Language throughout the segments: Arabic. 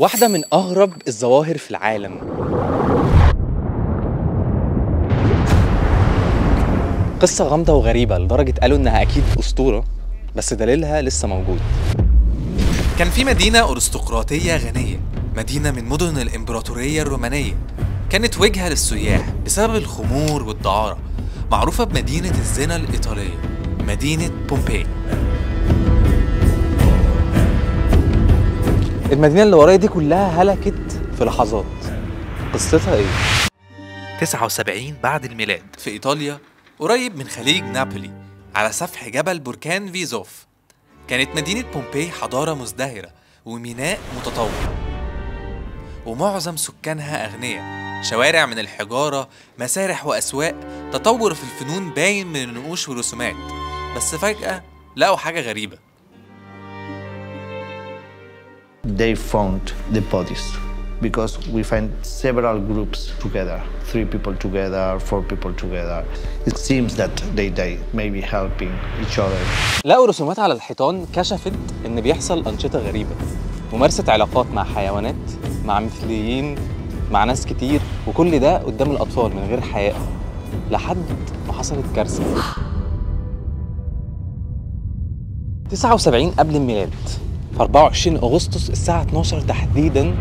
واحدة من أغرب الظواهر في العالم. قصة غامضة وغريبة لدرجة قالوا إنها أكيد أسطورة بس دليلها لسه موجود. كان في مدينة أرستقراطية غنية مدينة من مدن الإمبراطورية الرومانية. كانت وجهة للسياح بسبب الخمور والدعارة معروفة بمدينة الزنا الإيطالية مدينة بومباي المدينة اللي ورايا دي كلها هلكت في لحظات. قصتها إيه؟ 79 بعد الميلاد. في إيطاليا قريب من خليج نابولي على سفح جبل بركان فيزوف. كانت مدينة بومباي حضارة مزدهرة وميناء متطور. ومعظم سكانها أغنياء شوارع من الحجارة مسارح وأسواق تطور في الفنون باين من النقوش والرسومات. بس فجأة لقوا حاجة غريبة. They found the bodies. Because we find several groups together. Three people together four people together. It seems that they die maybe helping each other. لقوا رسومات على الحيطان كشفت إن بيحصل أنشطة غريبة. ممارسة علاقات مع حيوانات مع مثليين مع ناس كتير. وكل ده قدام الأطفال من غير حياء لحد ما حصلت كارثة. 79 قبل الميلاد. في 24 أغسطس الساعة 12 تحديدا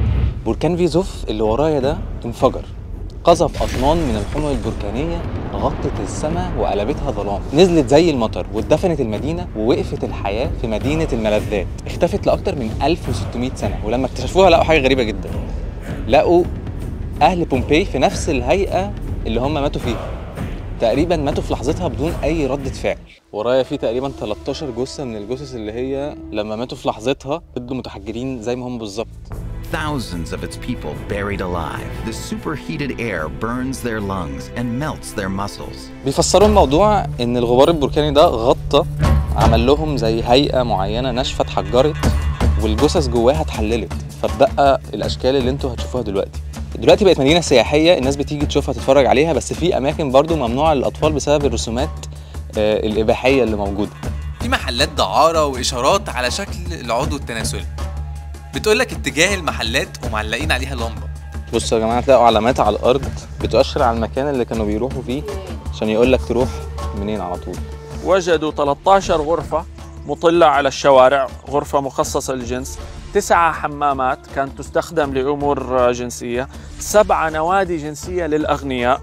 بركان فيزوف اللي ورايا ده انفجر. قذف أطنان من الحمم البركانية غطت السماء وقلبتها ظلام. نزلت زي المطر واتدفنت المدينة ووقفت الحياة في مدينة الملذات. اختفت لأكتر من 1600 سنة. ولما اكتشفوها لقوا حاجة غريبة جدا. لقوا أهل بومباي في نفس الهيئة اللي هم ماتوا فيها. تقريبا ماتوا في لحظتها بدون أي ردة فعل ورايا في تقريبا 13 جثة من الجثث اللي هي لما ماتوا في لحظتها فضلوا متحجرين زي ما هم بالظبط Thousands of its people buried alive. The superheated air burns their lungs and melts their muscles. بيفسروا الموضوع إن الغبار البركاني ده غطى عمل لهم زي هيئة معينة ناشفة اتحجرت والجثث جواها اتحللت فاتبقى الأشكال اللي أنتوا هتشوفوها دلوقتي دلوقتي بقت مدينة سياحية الناس بتيجي تشوفها تتفرج عليها بس في أماكن برضو ممنوعة للأطفال بسبب الرسومات آه، الإباحية اللي موجودة. في محلات دعارة وإشارات على شكل العضو التناسلي. بتقولك اتجاه المحلات ومعلقين عليها لمبة. بصوا يا جماعة تلاقوا علامات على الأرض بتؤشر على المكان اللي كانوا بيروحوا فيه عشان يقول لك تروح منين على طول. وجدوا 13 غرفة مطلة على الشوارع غرفة مخصصة للجنس. تسعة حمامات كانت تستخدم لأمور جنسية سبعة نوادي جنسية للأغنياء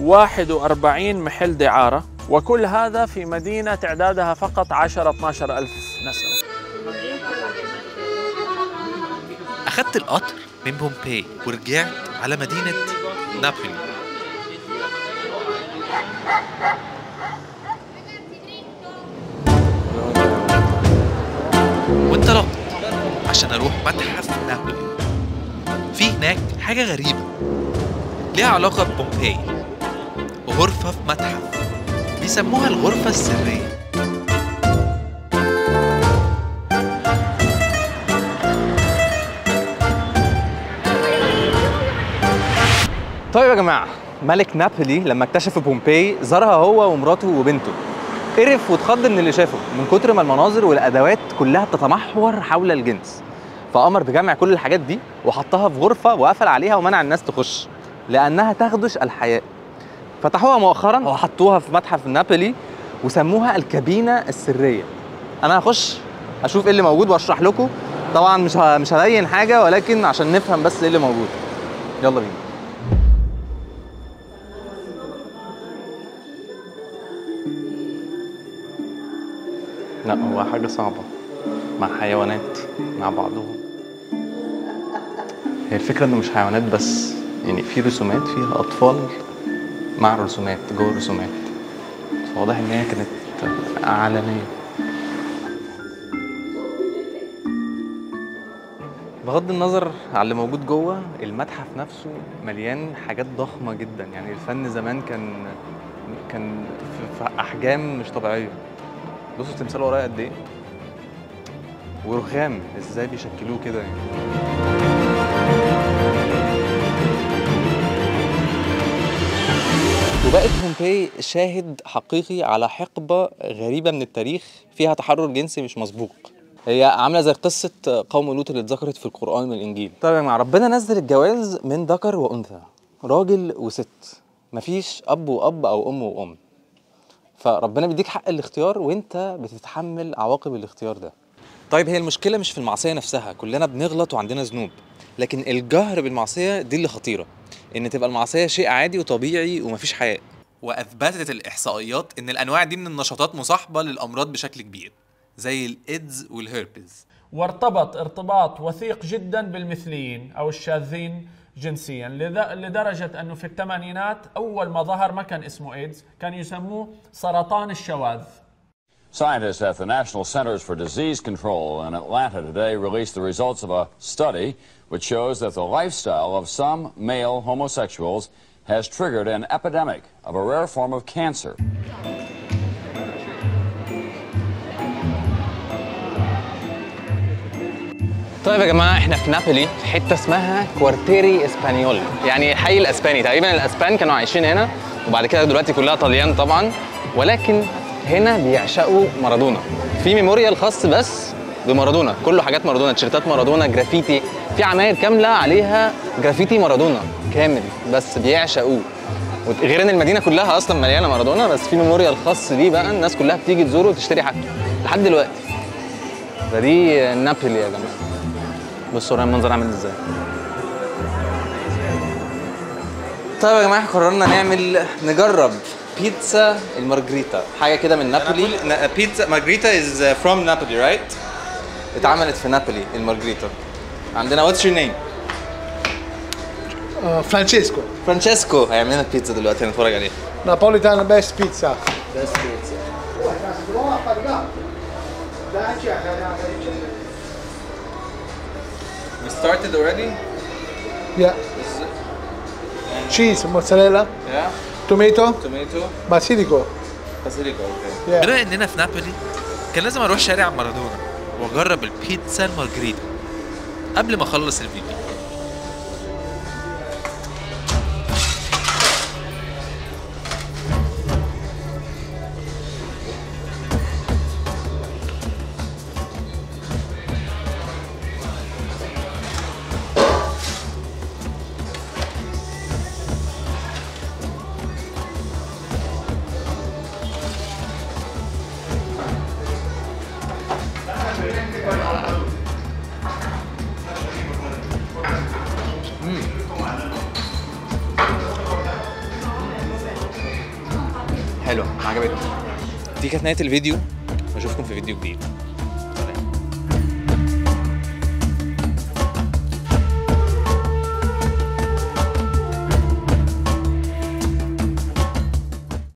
41 محل دعارة وكل هذا في مدينة تعدادها فقط 10 12 ألف نسمة. أخدت القطر من بومباي ورجعت على مدينة نابولي. عشان أروح متحف نابولي. في هناك حاجة غريبة. ليها علاقة ببومباي غرفة في متحف. بيسموها الغرفة السرية. طيب يا جماعة ملك نابولي لما اكتشف بومباي زارها هو ومراته وبنته. قرف واتخض من اللي شافه من كتر ما المناظر والأدوات كلها بتتمحور حول الجنس. فأمر بجمع كل الحاجات دي وحطها في غرفة وقفل عليها ومنع الناس تخش لأنها تخدش الحياء فتحوها مؤخرا وحطوها في متحف نابولي وسموها الكابينة السرية. أنا هخش أشوف إيه اللي موجود وأشرح لكم. طبعا مش مش هبين حاجة ولكن عشان نفهم بس إيه اللي موجود. يلا بينا. لا هو حاجة صعبة مع حيوانات مع بعضهم. هي الفكرة إنه مش حيوانات بس يعني في رسومات فيها أطفال مع الرسومات جوه الرسومات. فواضح إن هي كانت عالمية. بغض النظر على اللي موجود جوه المتحف نفسه مليان حاجات ضخمة جدا. يعني الفن زمان كان كان في أحجام مش طبيعية. بصوا التمثال ورايا قد إيه. ورخام إزاي بيشكلوه كده يعني. وبقت بومباي شاهد حقيقي على حقبة غريبة من التاريخ فيها تحرر جنسي مش مسبوق. هي عاملة زي قصة قوم لوط اللي اتذكرت في القرآن والانجيل طيب يا جماعة ربنا نزل الجواز من ذكر وأنثى راجل وست. مفيش أب وأب أو أم وأم. فربنا بيديك حق الاختيار وانت بتتحمل عواقب الاختيار ده. طيب هي المشكلة مش في المعصية نفسها كلنا بنغلط وعندنا ذنوب لكن الجهر بالمعصية دي اللي خطيرة إن تبقى المعصية شيء عادي وطبيعي ومفيش حياء. وأثبتت الإحصائيات إن الأنواع دي من النشاطات مصاحبة للأمراض بشكل كبير زي الإيدز والهيربز. وارتبط ارتباط وثيق جدا بالمثليين أو الشاذين جنسيا لدرجه انه في الثمانينات اول ما ظهر ما كان اسمه ايدز كان يسموه سرطان الشواذ Scientists at the National Centers for Disease Control in Atlanta today released the results of a study which shows that the lifestyle of some male homosexuals has triggered an epidemic of a rare form of cancer. طيب يا جماعة إحنا في نابولي في حتة اسمها كوارتيري إسبانيول. يعني الحي الأسباني. تقريبا الأسبان كانوا عايشين هنا وبعد كده دلوقتي كلها طليان طبعا. ولكن هنا بيعشقوا مارادونا. في memorial خاص بس بمارادونا. كله حاجات مارادونا. تيشيرتات مارادونا جرافيتي. في عماير كاملة عليها جرافيتي مارادونا كامل بس بيعشقوه. غير إن المدينة كلها أصلا مليانة مارادونا بس في memorial خاص بيه بقى الناس كلها بتيجي تزوره وتشتري حاجته لحد دلوقتي. فدي نابولي يا جماعة. بصوا ورايا المنظر عامل إزاي؟ طيب يا جماعة قررنا نعمل نجرب بيتزا المارجريتا. حاجة كده من نابولي. بيتزا مارجريتا is from نابولي right اتعملت في نابولي المارجريتا. عندنا what's your name Francesco, فرانشيسكو. هيعمل لنا بيتزا دلوقتي هنتفرج عليها. Napolitan best pizza. بس بيتزا Started already? Yeah. Cheese, mozzarella, Yeah. tomato, Tomato. basilico. Basilico, okay. Yeah. بما إننا في نابولي كان لازم أروح شارع مارادونا وأجرب البيتزا المارجريتا قبل ما أخلص الفيديو حلو عجبتني. دي كانت نهاية الفيديو. اشوفكم في فيديو جديد.